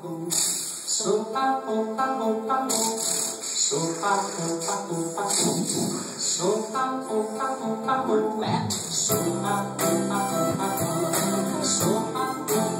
papo, sou papo, papo, papo, sou papo, papo, papo, sou papo, papo, papo, sou papo, papo, papo, sou papo, papo, papo,